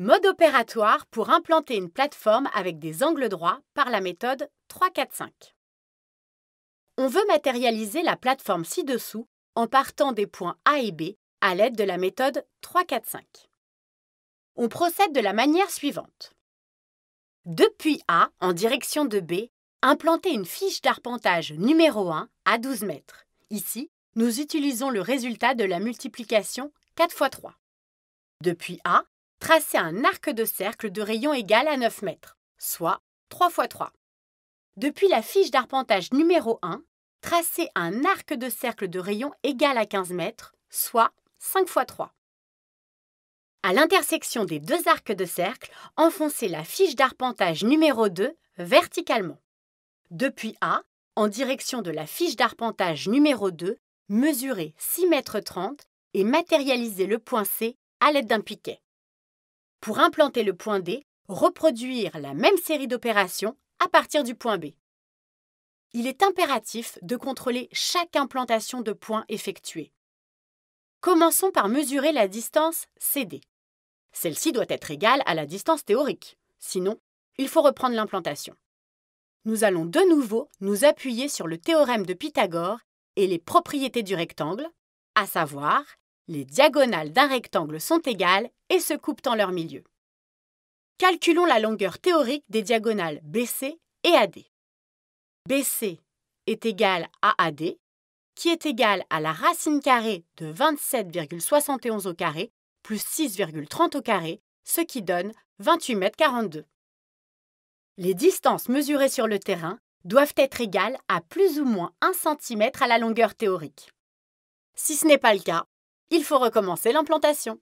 Mode opératoire pour implanter une plateforme avec des angles droits par la méthode 3-4-5. On veut matérialiser la plateforme ci-dessous en partant des points A et B à l'aide de la méthode 3-4-5. On procède de la manière suivante. Depuis A en direction de B, implantez une fiche d'arpentage numéro 1 à 12 mètres. Ici, nous utilisons le résultat de la multiplication 4 x 3. Depuis A, tracez un arc de cercle de rayon égal à 9 mètres, soit 3 x 3. Depuis la fiche d'arpentage numéro 1, tracez un arc de cercle de rayon égal à 15 mètres, soit 5 x 3. À l'intersection des deux arcs de cercle, enfoncez la fiche d'arpentage numéro 2 verticalement. Depuis A, en direction de la fiche d'arpentage numéro 2, mesurez 6 mètres 30 et matérialisez le point C à l'aide d'un piquet. Pour implanter le point D, reproduire la même série d'opérations à partir du point B. Il est impératif de contrôler chaque implantation de point effectuée. Commençons par mesurer la distance CD. Celle-ci doit être égale à la distance théorique, sinon il faut reprendre l'implantation. Nous allons de nouveau nous appuyer sur le théorème de Pythagore et les propriétés du rectangle, à savoir les diagonales d'un rectangle sont égales et se coupent en leur milieu. Calculons la longueur théorique des diagonales BC et AD. BC est égal à AD, qui est égal à la racine carrée de 27,71 au carré plus 6,30 au carré, ce qui donne 28 mètres 42. Les distances mesurées sur le terrain doivent être égales à plus ou moins 1 cm à la longueur théorique. Si ce n'est pas le cas, il faut recommencer l'implantation.